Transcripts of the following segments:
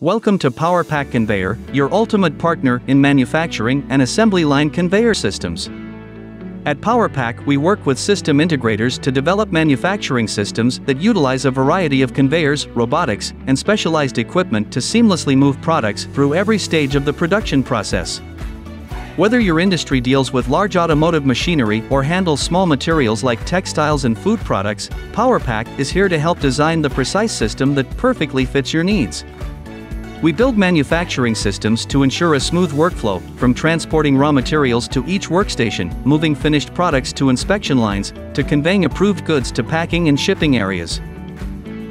Welcome to PowerPack Conveyor, your ultimate partner in manufacturing and assembly line conveyor systems. At PowerPack, we work with system integrators to develop manufacturing systems that utilize a variety of conveyors, robotics, and specialized equipment to seamlessly move products through every stage of the production process. Whether your industry deals with large automotive machinery or handles small materials like textiles and food products, PowerPack is here to help design the precise system that perfectly fits your needs. We build manufacturing systems to ensure a smooth workflow, from transporting raw materials to each workstation, moving finished products to inspection lines, to conveying approved goods to packing and shipping areas.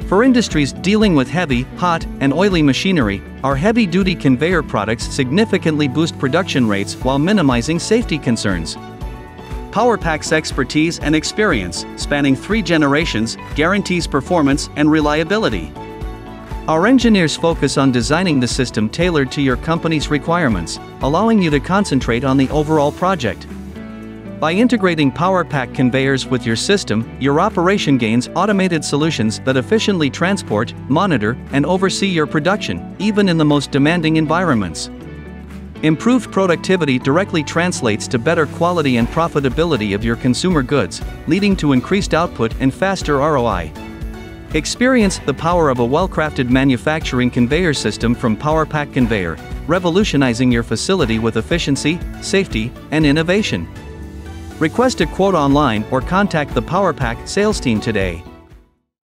For industries dealing with heavy, hot, and oily machinery, our heavy-duty conveyor products significantly boost production rates while minimizing safety concerns. PowerPack's expertise and experience, spanning three generations, guarantees performance and reliability. Our engineers focus on designing the system tailored to your company's requirements, allowing you to concentrate on the overall project. By integrating PowerPack conveyors with your system, your operation gains automated solutions that efficiently transport, monitor, and oversee your production, even in the most demanding environments. Improved productivity directly translates to better quality and profitability of your consumer goods, leading to increased output and faster ROI. Experience the power of a well-crafted manufacturing conveyor system from PowerPack Conveyor, revolutionizing your facility with efficiency, safety, and innovation. Request a quote online or contact the PowerPack sales team today.